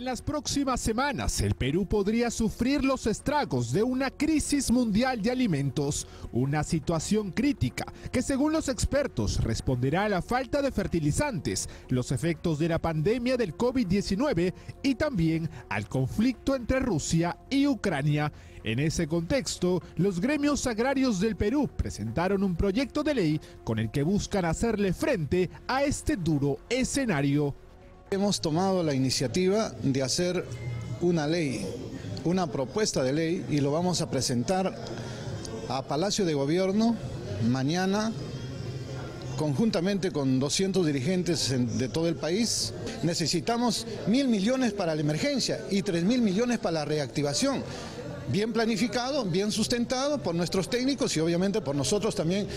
En las próximas semanas, el Perú podría sufrir los estragos de una crisis mundial de alimentos, una situación crítica que según los expertos responderá a la falta de fertilizantes, los efectos de la pandemia del COVID-19 y también al conflicto entre Rusia y Ucrania. En ese contexto, los gremios agrarios del Perú presentaron un proyecto de ley con el que buscan hacerle frente a este duro escenario. Hemos tomado la iniciativa de hacer una ley, una propuesta de ley y lo vamos a presentar a Palacio de Gobierno mañana conjuntamente con 200 dirigentes de todo el país. Necesitamos mil millones para la emergencia y tres mil millones para la reactivación. Bien planificado, bien sustentado por nuestros técnicos y obviamente por nosotros también.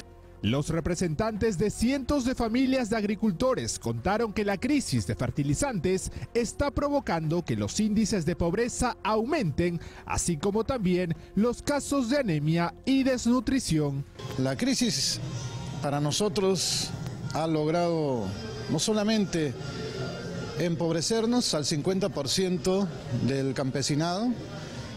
Los representantes de cientos de familias de agricultores contaron que la crisis de fertilizantes está provocando que los índices de pobreza aumenten, así como también los casos de anemia y desnutrición. La crisis para nosotros ha logrado no solamente empobrecernos al 50% del campesinado,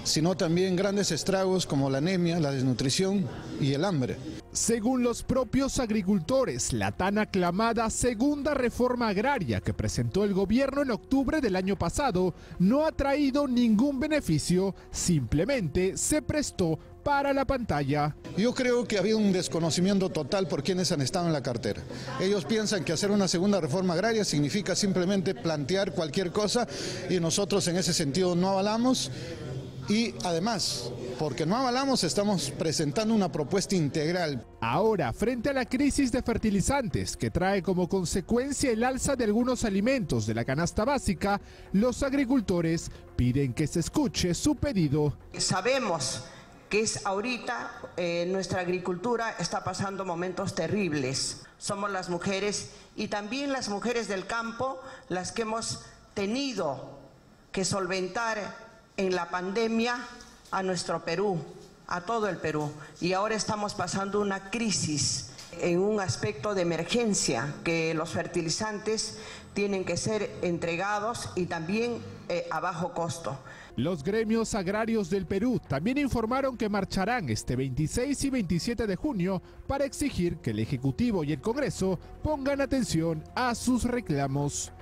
sino también grandes estragos como la anemia, la desnutrición y el hambre. Según los propios agricultores, la tan aclamada segunda reforma agraria que presentó el gobierno en octubre del año pasado no ha traído ningún beneficio, simplemente se prestó para la pantalla. Yo creo que ha habido un desconocimiento total por quienes han estado en la cartera. Ellos piensan que hacer una segunda reforma agraria significa simplemente plantear cualquier cosa y nosotros en ese sentido no avalamos y además, porque no avalamos, estamos presentando una propuesta integral. Ahora, frente a la crisis de fertilizantes que trae como consecuencia el alza de algunos alimentos de la canasta básica, los agricultores piden que se escuche su pedido. Sabemos que es ahorita eh, nuestra agricultura está pasando momentos terribles. Somos las mujeres y también las mujeres del campo las que hemos tenido que solventar en la pandemia a nuestro Perú, a todo el Perú. Y ahora estamos pasando una crisis en un aspecto de emergencia, que los fertilizantes tienen que ser entregados y también eh, a bajo costo. Los gremios agrarios del Perú también informaron que marcharán este 26 y 27 de junio para exigir que el Ejecutivo y el Congreso pongan atención a sus reclamos.